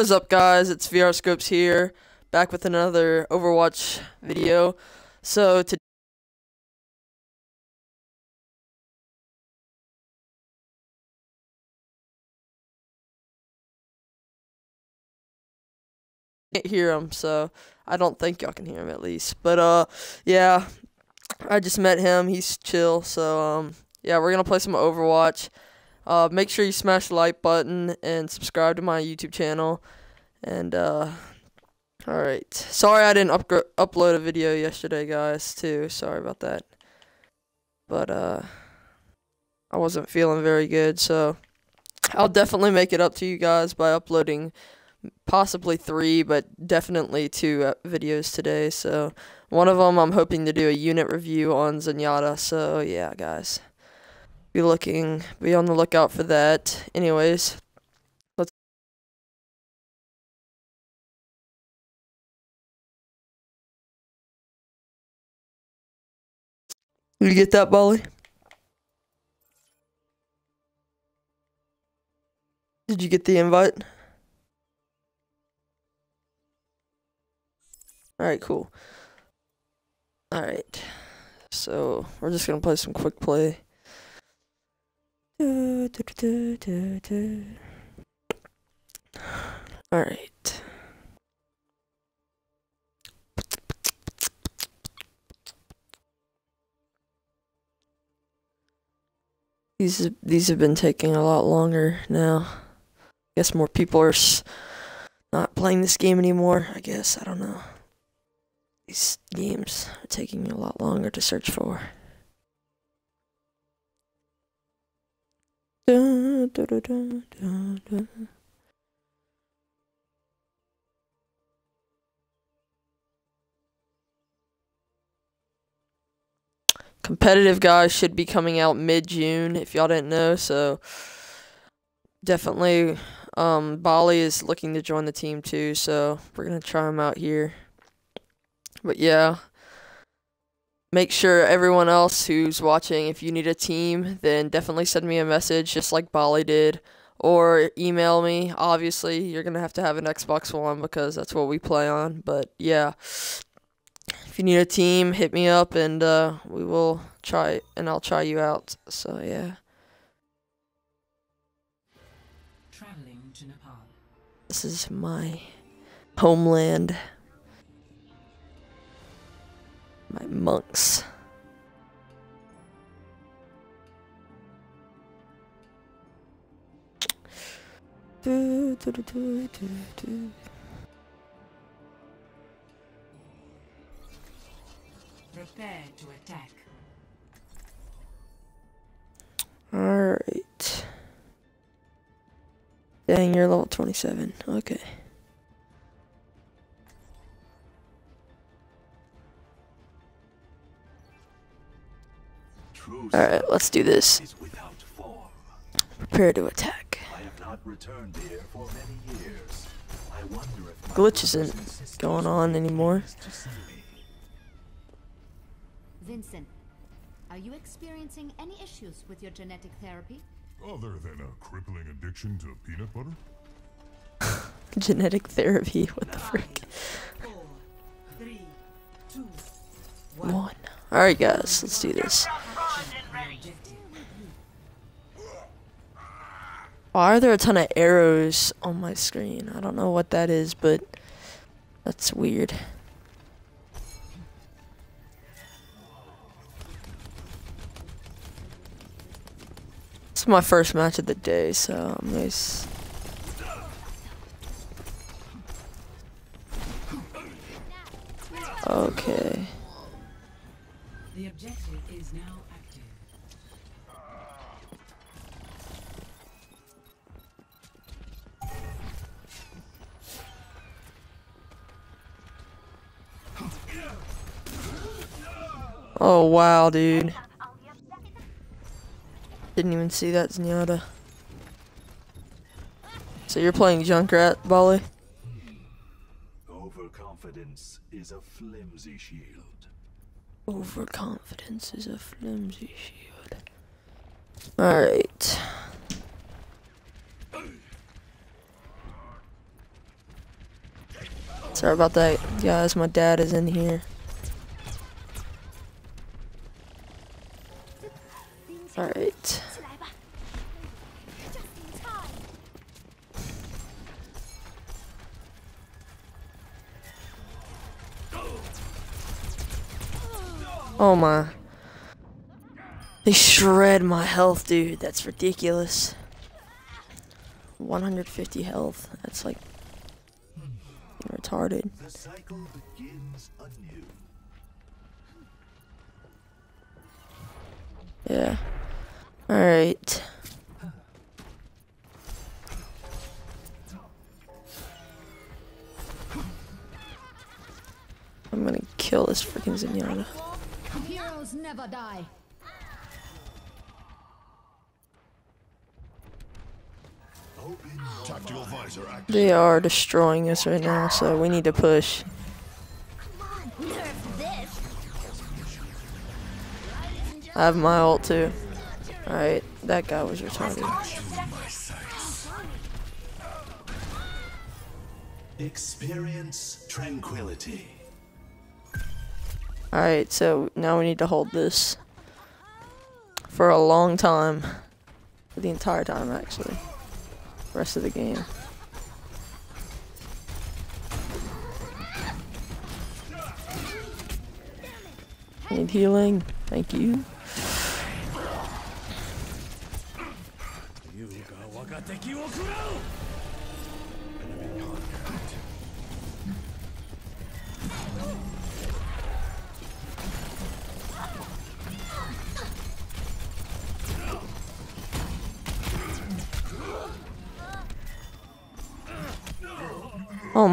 What is up guys, it's VR Scopes here, back with another Overwatch video. So today can't hear him, so I don't think y'all can hear him at least. But uh yeah, I just met him, he's chill, so um yeah, we're gonna play some Overwatch. Uh, make sure you smash the like button and subscribe to my YouTube channel. And, uh, alright. Sorry I didn't upload a video yesterday, guys, too. Sorry about that. But, uh, I wasn't feeling very good, so I'll definitely make it up to you guys by uploading possibly three, but definitely two uh, videos today. So, one of them I'm hoping to do a unit review on Zenyatta. So, yeah, guys be looking, be on the lookout for that. Anyways, let's. You get that, Bolly? Did you get the invite? Alright, cool. Alright. So, we're just gonna play some quick play. Alright. These these have been taking a lot longer now. I guess more people are not playing this game anymore. I guess I don't know. These games are taking a lot longer to search for. Competitive guys should be coming out mid-June, if y'all didn't know, so definitely um, Bali is looking to join the team too, so we're going to try him out here. But yeah, make sure everyone else who's watching, if you need a team, then definitely send me a message just like Bali did. Or email me. Obviously, you're going to have to have an Xbox One because that's what we play on. But yeah, if you need a team, hit me up and uh, we will try and I'll try you out. So yeah. Traveling to Nepal. This is my homeland. My monks. Do, do, do, Prepare to attack. Alright. Dang, you're level 27. Okay. Alright, let's do this. Prepare to attack. Glitch isn't going on anymore. Vincent, are you experiencing any issues with your genetic therapy? Other than a crippling addiction to peanut butter? genetic therapy, what the frick? One. Alright guys, let's do this. Why are there a ton of arrows on my screen? I don't know what that is, but that's weird. It's my first match of the day, so I'm nice. Okay. The objective is now Oh wow, dude. Didn't even see that Zenyatta. So you're playing Junkrat, Bali? Overconfidence is a flimsy shield. Overconfidence is a flimsy shield. Alright. Sorry about that, guys. My dad is in here. Alright. Oh my. They shred my health, dude. That's ridiculous. 150 health. That's like retarded. Yeah. Alright. I'm gonna kill this freaking Zenyatta. Heroes never die. They are destroying us right now, so we need to push. I have my ult too. Alright, that guy was retarded. Experience tranquility. Alright, so now we need to hold this for a long time. For the entire time, actually. Rest of the game. Need healing. Thank you.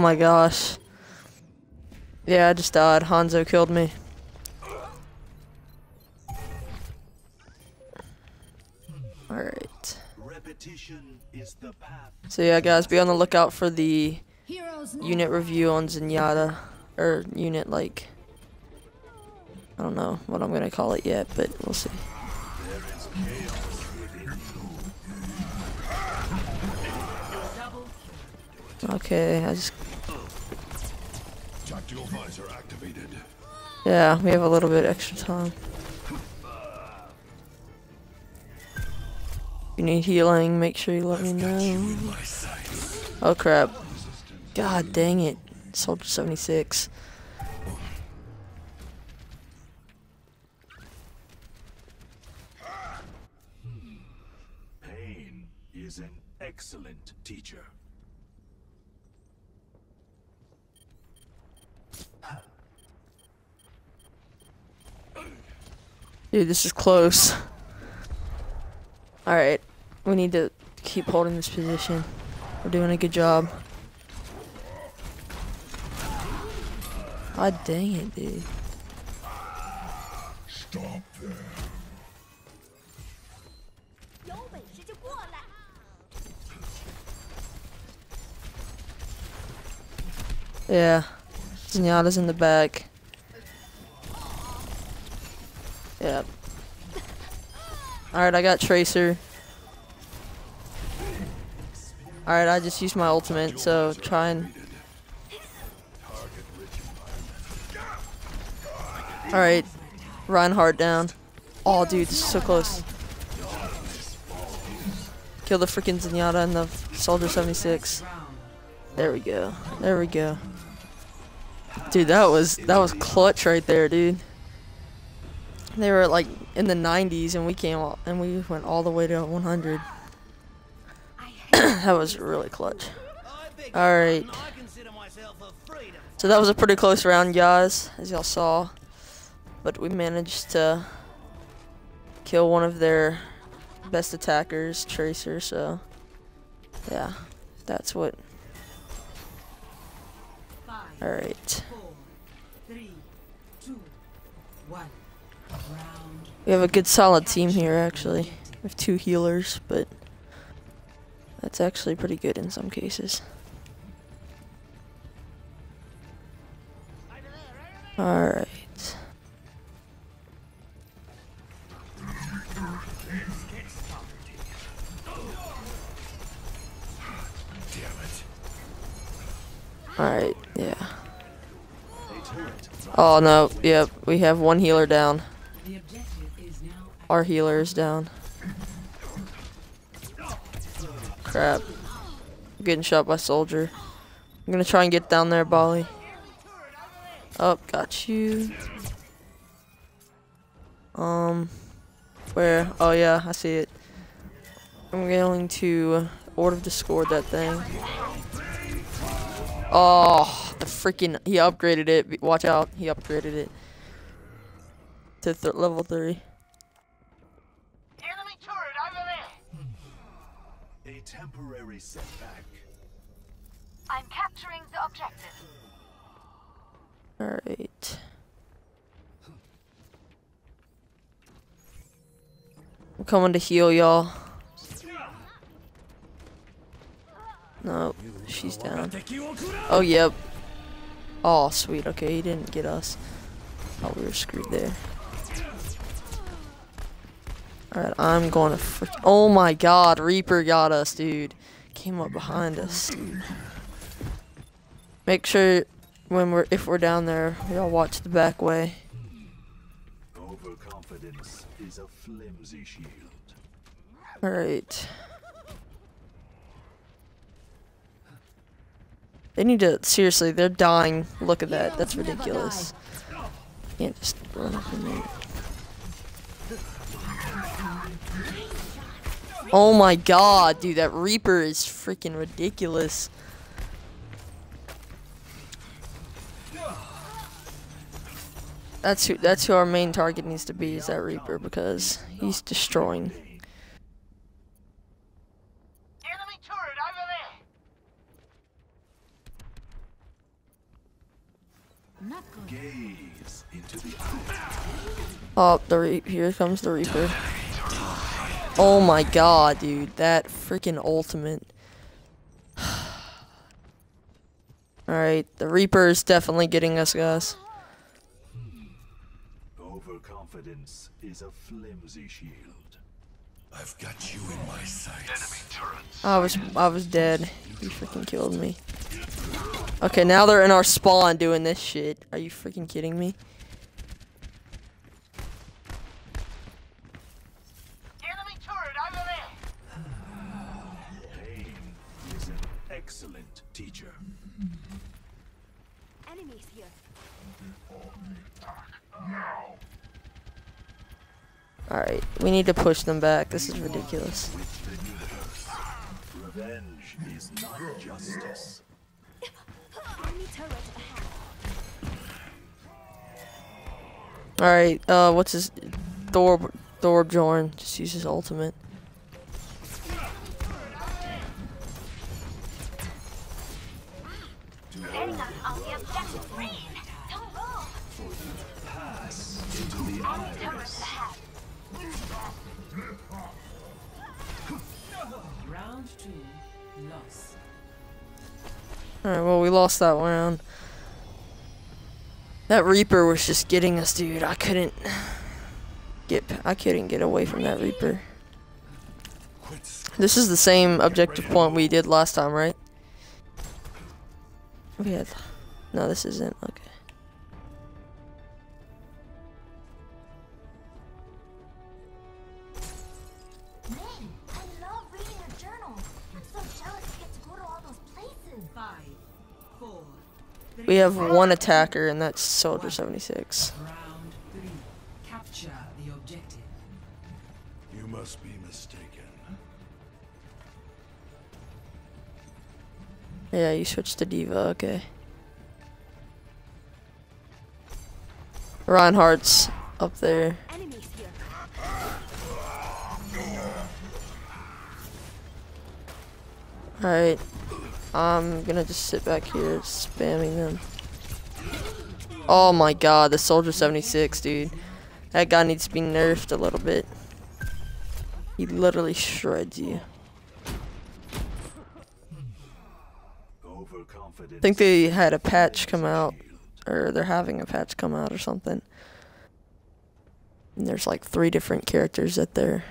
My gosh. Yeah, I just died. Hanzo killed me. Alright. Repetition is the path. So yeah, guys, be on the lookout for the unit review on Zenyatta. Or unit, like... I don't know what I'm gonna call it yet, but we'll see. Okay, I just... Tactical visor activated. Yeah, we have a little bit extra time. If you need healing, make sure you let me know. Oh crap. God dang it. Soldier 76. Pain is an excellent teacher. Dude, this is close. Alright. We need to keep holding this position. We're doing a good job. God oh, dang it, dude. Stop them. Yeah. Zenyatta's in the back. Yep. Alright, I got Tracer. Alright, I just used my ultimate, so try and... Alright. Reinhardt down. Oh, dude, this is so close. Kill the freaking Zenyatta and the Soldier 76. There we go. There we go. Dude, that was that was clutch right there, dude. They were like in the 90s, and we came all, and we went all the way to 100. that was really clutch. All right. So that was a pretty close round, guys, as y'all saw. But we managed to kill one of their best attackers, Tracer. So yeah, that's what. All right. Three, two, one. We have a good solid team here actually. We have two healers, but that's actually pretty good in some cases. Alright. Alright, yeah. Oh no, yep, we have one healer down. Our healer is down. Crap. Getting shot by soldier. I'm gonna try and get down there, Bali. Oh, got you. Um, where? Oh yeah, I see it. I'm going to Orb of Discord that thing. Oh, the freaking, he upgraded it. Watch out, he upgraded it. To th level 3. Enemy turret over there! A temporary setback. I'm capturing the objective. Alright. I'm coming to heal y'all. No, she's down. Oh, yep. Oh, sweet. Okay, he didn't get us. Oh, we were screwed there. Alright, I'm going to frick. Oh my god, Reaper got us, dude. Came up behind us. Make sure when we're if we're down there, we all watch the back way. Overconfidence is a flimsy shield. Alright. They need to seriously, they're dying. Look at that. That's ridiculous. Can't just run up in there. Oh my god, dude, that Reaper is freaking ridiculous. That's who that's who our main target needs to be is that Reaper because he's destroying. Enemy turret over there! Gaze into the eye. Oh, the re here comes the Reaper. Oh my god, dude, that freaking ultimate. Alright, the Reaper is definitely getting us, guys. Overconfidence is a flimsy shield. I've got you in my sights. I was I was dead. You freaking killed me. Okay, now they're in our spawn doing this shit. Are you freaking kidding me? Alright, we need to push them back. This is ridiculous. Is. Alright, uh, what's his... Thor... Thor Thorbjorn. Just use his ultimate. Lost that round. That Reaper was just getting us, dude. I couldn't get. I couldn't get away from that Reaper. This is the same objective point we did last time, right? We had. No, this isn't. Okay. We have one attacker, and that's Soldier 76. round three. Capture the objective. You must be mistaken. Yeah, you switched to D.Va. Okay. Reinhardt's up there. Alright. I'm gonna just sit back here spamming them. Oh my god, the Soldier 76, dude. That guy needs to be nerfed a little bit. He literally shreds you. I think they had a patch come out, or they're having a patch come out or something. And there's like three different characters that they're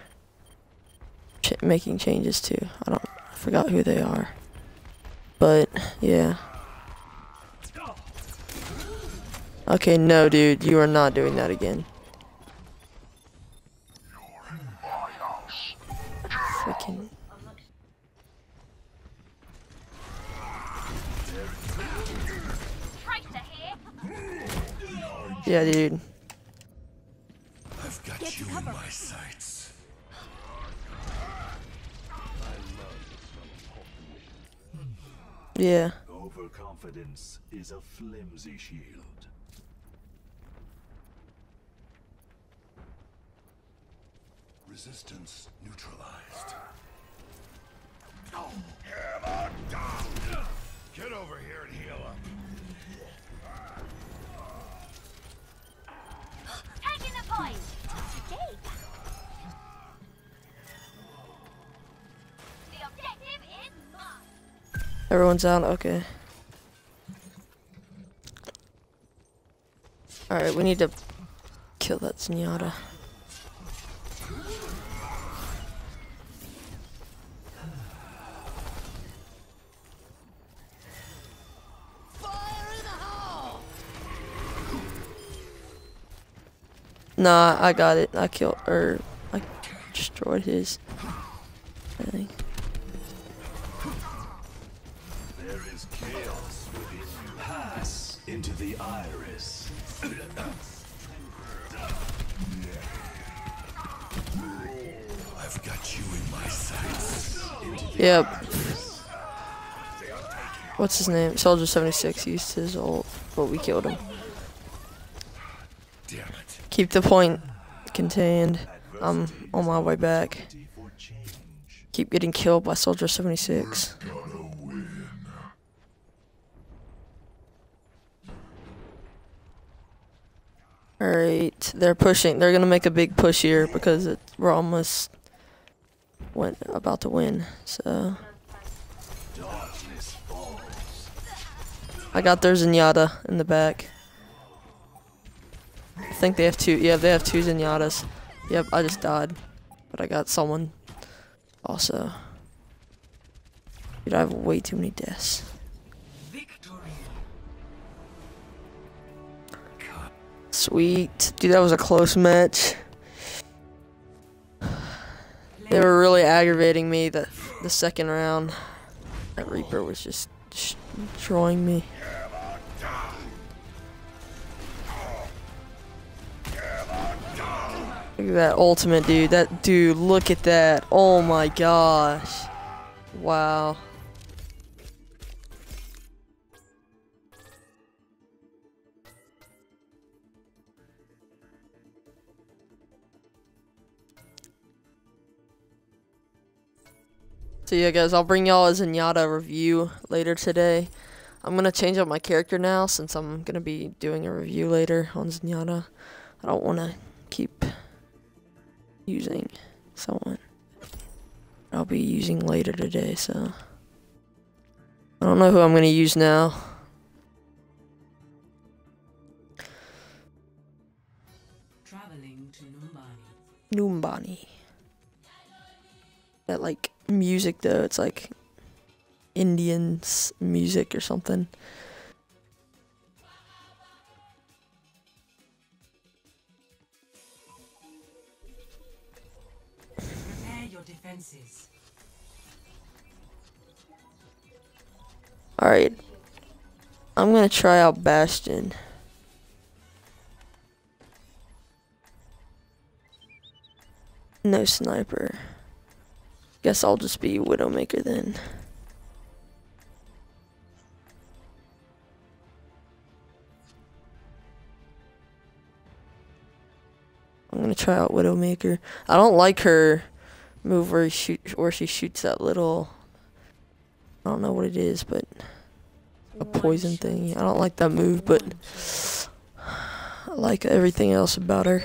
ch making changes to. I don't, I forgot who they are. But yeah, Okay, no, dude, you are not doing that again. Freaking. Yeah, dude. I've got you in my sights. Yeah. Overconfidence is a flimsy shield. Resistance neutralized. Get over here and heal up. Everyone's out. Okay. All right, we need to kill that Zenyatta. Nah, I got it. I killed or I destroyed his. I think. Chaos. Pass into the iris. I've got you in my sights. Yep. What's his name? Soldier 76 used his ult, but we killed him. Keep the point contained. I'm on my way back. Opportunity for change. Keep getting killed by Soldier 76. Alright, they're pushing. They're gonna make a big push here because it, we're almost went about to win. So I got their Zenyatta in the back. I think they have two. Yeah, they have two Zenyattas. Yep, I just died, but I got someone also. Dude, I have way too many deaths. Sweet, dude, that was a close match. They were really aggravating me the the second round. That Reaper was just destroying me. Look at that ultimate, dude. That dude, look at that. Oh my gosh. Wow. So yeah, guys, I'll bring y'all a Zenyatta review later today. I'm gonna change up my character now since I'm gonna be doing a review later on Zenyatta. I don't want to keep using someone I'll be using later today, so I don't know who I'm gonna use now. Traveling to Numbani. Numbani. That like music though, it's like Indian music or something. Prepare your defenses. Alright. I'm gonna try out Bastion. No sniper. Guess I'll just be Widowmaker then. I'm gonna try out Widowmaker. I don't like her move where she where she shoots that little I don't know what it is, but a poison thing. I don't like that move, but I like everything else about her.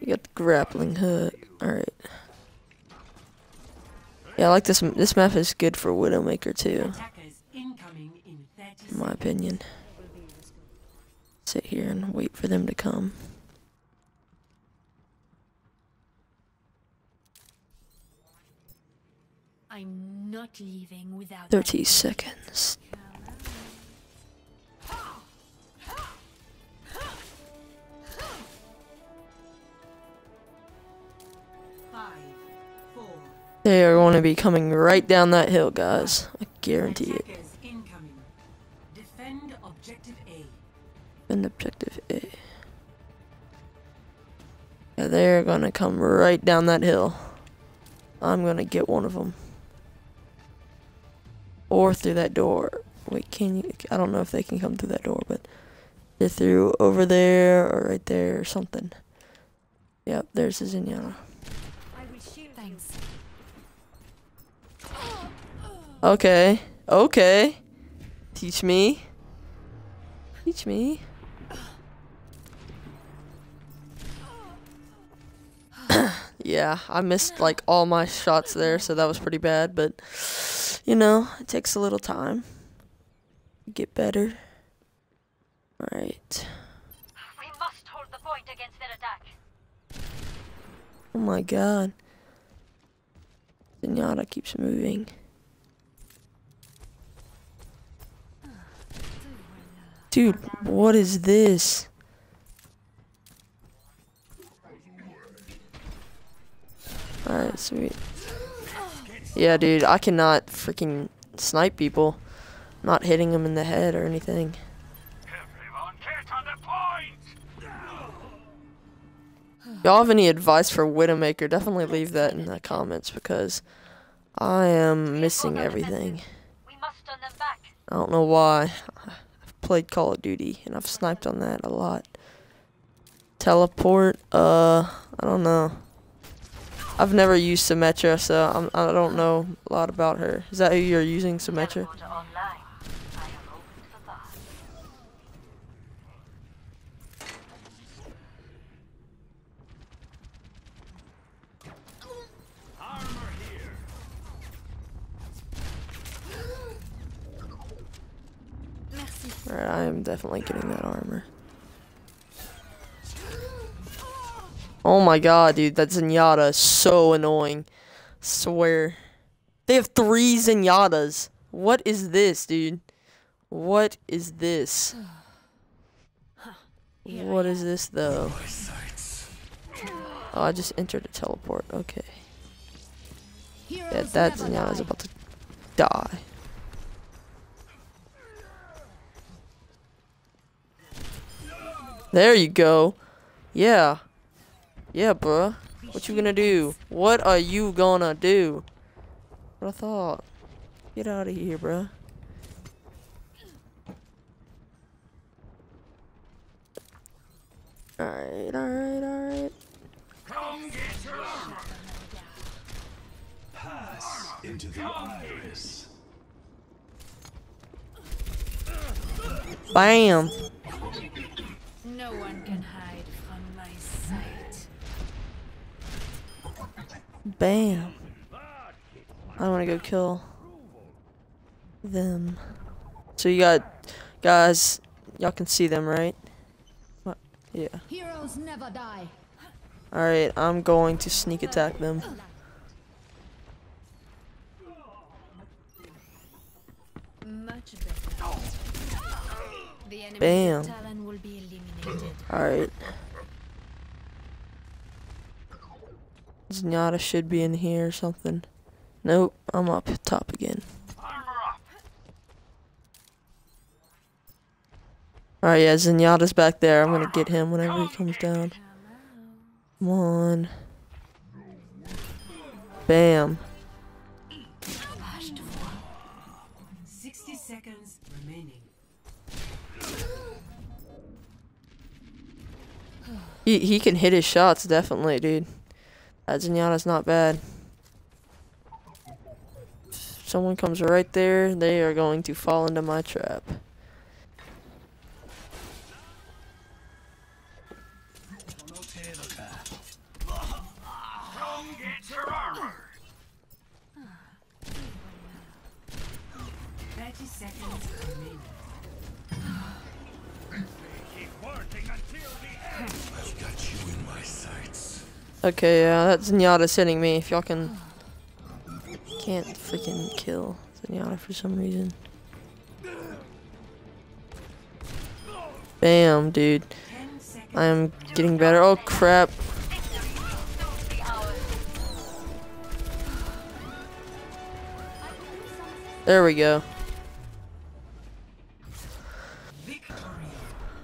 You got the grappling hook. Alright. Yeah, I like this. This map is good for Widowmaker too, in 30 in my opinion. Sit here and wait for them to come. I'm not leaving without 30 seconds. Going to be coming right down that hill, guys. I guarantee it. Defend objective A. And objective A. Yeah, they're gonna come right down that hill. I'm gonna get one of them. Or through that door. Wait, can you? I don't know if they can come through that door, but they're through over there or right there or something. Yep, there's a Zenyatta. Okay, okay. Teach me. Teach me. yeah, I missed like all my shots there, so that was pretty bad, but you know, it takes a little time. Get better. Alright. We must hold the point against their attack. Oh my god. Zenyatta keeps moving. Dude, what is this? Alright, sweet. Yeah, dude, I cannot freaking snipe people. Not hitting them in the head or anything. Everyone get on the point! Y'all have any advice for Widowmaker? Definitely leave that in the comments because I am missing everything. We must turn them back. I don't know why. Played Call of Duty and I've sniped on that a lot. Teleport, uh, I don't know. I've never used Symmetra, so I'm, I don't know a lot about her. Is that who you're using, Symmetra? Teleporter online. I am open for that. Armor here. Alright, I am definitely getting that armor. Oh my god, dude, that Zenyatta is so annoying. Swear. They have three Zenyattas. What is this, dude? What is this? What is this, though? Oh, I just entered a teleport. Okay. Yeah, that Zenyatta's about to die. There you go. Yeah. Yeah, bruh. What you gonna do? What are you gonna do? What I thought. Get out of here, bruh. Alright, alright, alright. Come get your armor. Pass into the iris. Bam! No one can hide from my sight. Bam. I want to go kill them. So you got guys, y'all can see them, right? What? Yeah. Heroes never die. All right, I'm going to sneak attack them. Much better. The enemy Bam. Talon will be eliminated. All right. Zenyatta should be in here or something. Nope, I'm up top again. Alright, yeah, Zenyatta's back there. I'm gonna get him whenever he comes down. Come on. Bam. He he can hit his shots, definitely, dude. That Zenyatta's not bad. Someone comes right there, they are going to fall into my trap. Okay, yeah, that Zenyatta's hitting me. If y'all can... Can't freaking kill Zenyatta for some reason. Bam, dude. I am getting better. Oh, crap. There we go.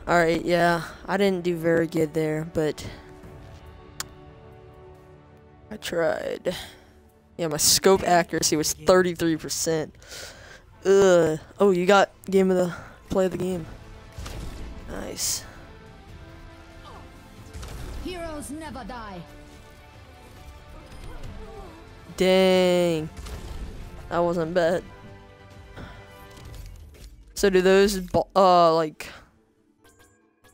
Alright, yeah. I didn't do very good there, but tried. Yeah, my scope accuracy was 33%. Ugh. Oh, you got game of the play of the game. Nice. Heroes never die. Dang. That wasn't bad. So do those uh like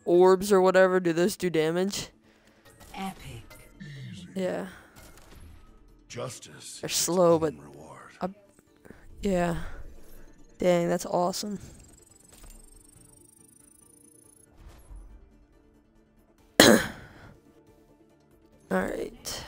orbs or whatever, do those do damage? Epic. Yeah. Justice. They're slow, but Reward. yeah. Dang, that's awesome. All right.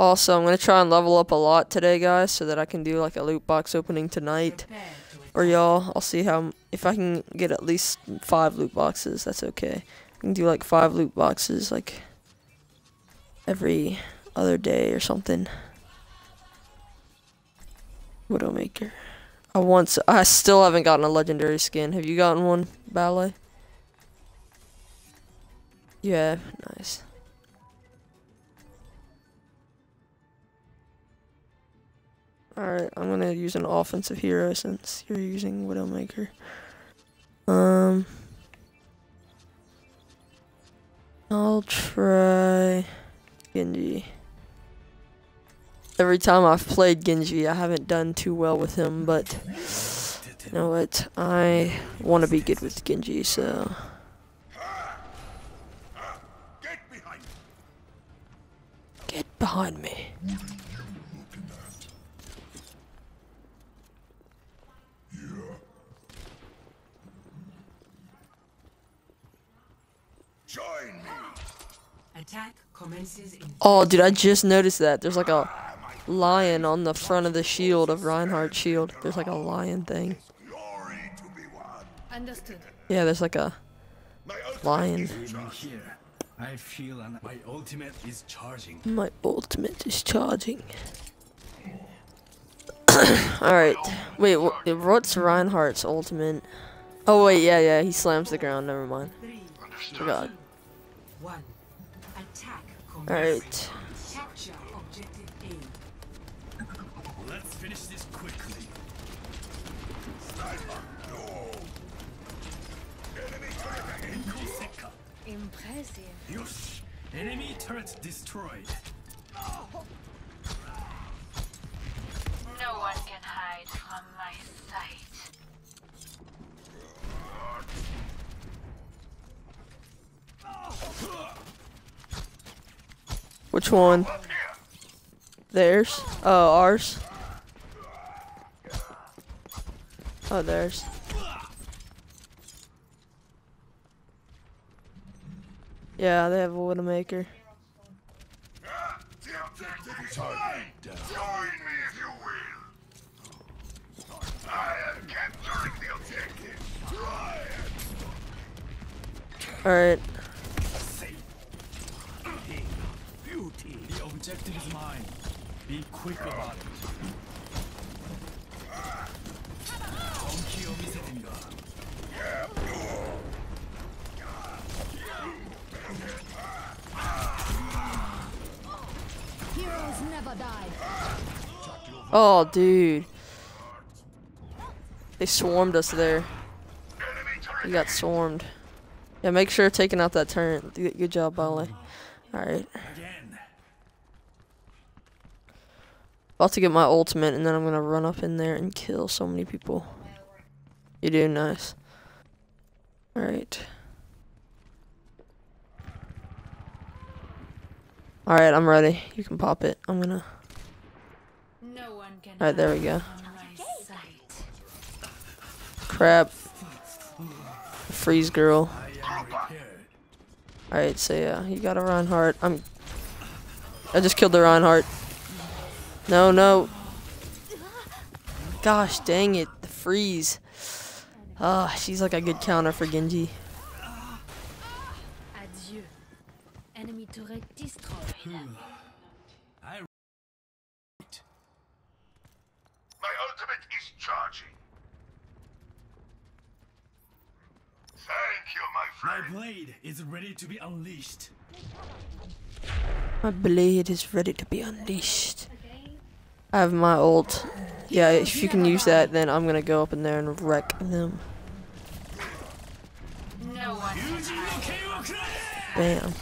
Also, I'm gonna try and level up a lot today, guys, so that I can do like a loot box opening tonight. Prepare to Or y'all, I'll see how if I can get at least five loot boxes. That's okay. I can do like five loot boxes, like every other day or something. Widowmaker. I once, I still haven't gotten a legendary skin. Have you gotten one, Ballet? Yeah. Nice. Alright, I'm gonna use an offensive hero since you're using Widowmaker. Um I'll try Genji. Every time I've played Genji, I haven't done too well with him, but you know what? I want to be good with Genji, so Get behind me. get behind me. Join me. Attack commences in Oh, dude, I just noticed that. There's like a lion on the front of the shield of Reinhardt's shield. There's like a lion thing. Glory to be won. Understood. Yeah, there's like a lion. is Even charged. here, I feel an my ultimate is charging. My ultimate is charging. Alright. Wait, wh- what's Reinhardt's ultimate? Oh, wait, yeah, yeah, he slams the ground. Never mind. three, Forgot. One. Attack commences. Alright. Capture objective A. Let's finish this quickly. Sniper. No. Enemy turret. Enko Impressive. Yosh. Enemy turret destroyed. No one can hide from my sight. Which one? Theirs? Oh, ours? Oh, theirs. Yeah, they have a Widowmaker. The objective is mine. Join me if you will. I am capturing the objective. Try it. Alright. Safe. Beauty. The objective is mine. Be quick about it. Oh, dude. They swarmed us there. We got swarmed. Yeah, make sure taking out that turret. Good job, Bale. Alright. About to get my ultimate, and then I'm gonna run up in there and kill so many people. You do nice. Alright. Alright, I'm ready. You can pop it. I'm gonna. No one can Alright, there we go. hide from my sight. Crap. Freeze girl. I am repaired. Alright, so yeah, you got a Reinhardt. I'm. I just killed the Reinhardt. No, no. Gosh dang it, the freeze. Ah, she's like a good counter for Genji. turret destroyed. I My ultimate is charging. Thank you, my my blade is ready to be unleashed. My blade is ready to be unleashed. I have my ult. Yeah, if you can use that, then I'm gonna go up in there and wreck them. Bam.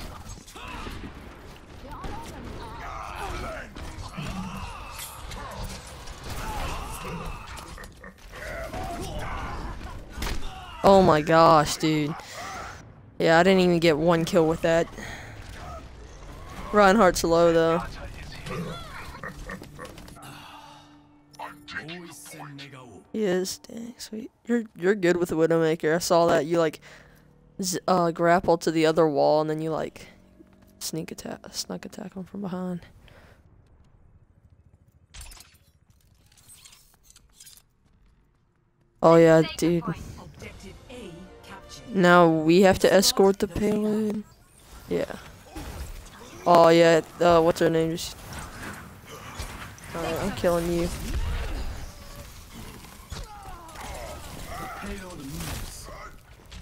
Oh my gosh, dude. Yeah, I didn't even get one kill with that. Reinhardt's low though. Is. Dang, sweet. You're you're good with the Widowmaker. I saw that you like z- uh grapple to the other wall and then you like sneak attack snuck attack him from behind. Oh yeah, dude. Objective A captured. Now we have to escort the payload. Yeah. Oh yeah. Uh, what's her name? Just. Alright, I'm killing you. Payload moves.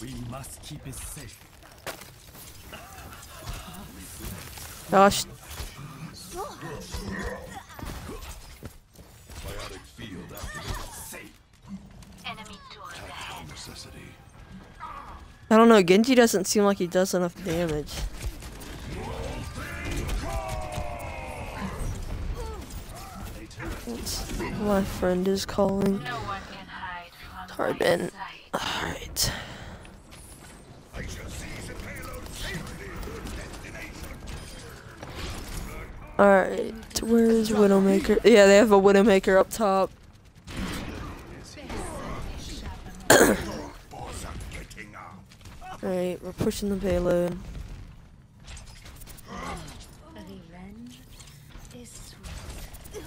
We must keep it safe. Gosh. Biotic field activated. Enemy turret. Necessity. I don't know. Genji doesn't seem like he does enough damage. It's- My friend is calling. No one can hide from Sorry, my Ben. sight. Alright. I shall seize the payload safely to destination. Alright. Where is Widowmaker? Yeah, they have a Widowmaker up top. Alright, we're pushing the payload. Revenge is sweet.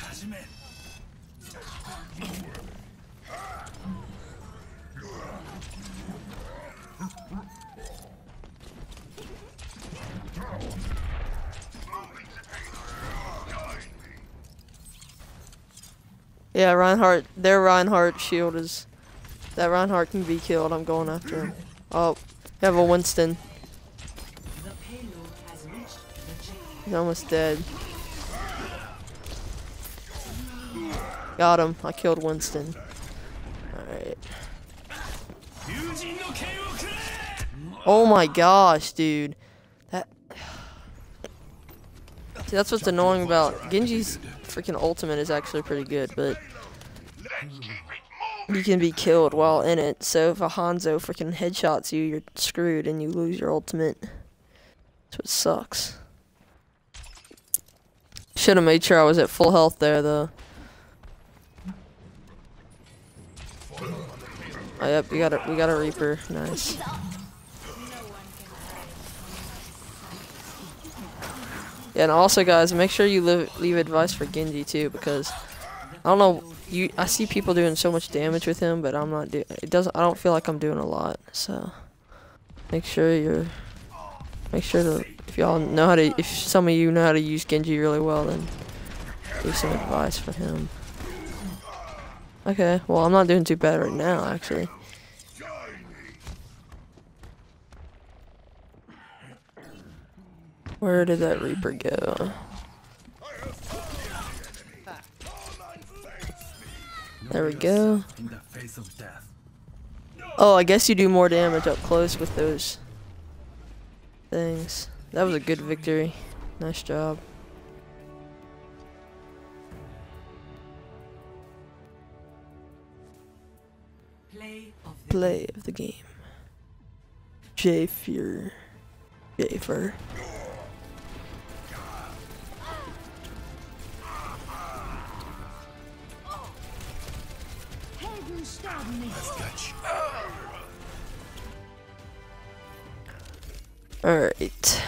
Hajime. Yeah, Reinhardt. Their Reinhardt shield is. That Reinhardt can be killed. I'm going after him. Oh, you have a Winston. He's almost dead. Got him. I killed Winston. Alright. Oh my gosh, dude. That. See, that's what's annoying about Genji's freaking ultimate is actually pretty good, but Let's keep it moving. You can be killed while in it. So if a Hanzo freaking headshots you, you're screwed and you lose your ultimate. That's what sucks. Should have made sure I was at full health there, though. Oh, yep, we got a we got a Reaper. Nice. Yeah, and also, guys, make sure you leave, leave advice for Genji too, because I don't know. You, I see people doing so much damage with him, but I'm not doing. It doesn't. I don't feel like I'm doing a lot. So, make sure you're. Make sure to. If y'all know how to, if some of you know how to use Genji really well, then leave some advice for him. Okay. Well, I'm not doing too bad right now, actually. Where did that Reaper go? There we go. In the face of death. Oh, I guess you do more damage up close with those things. That was a good victory. Nice job. Play of the Play of Alright.